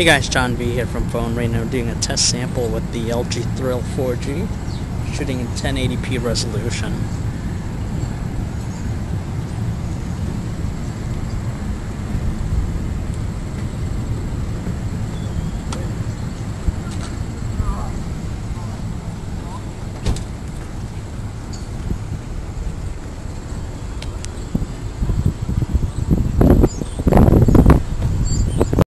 Hey guys, John V here from Phone right now doing a test sample with the LG Thrill 4G, shooting in 1080p resolution.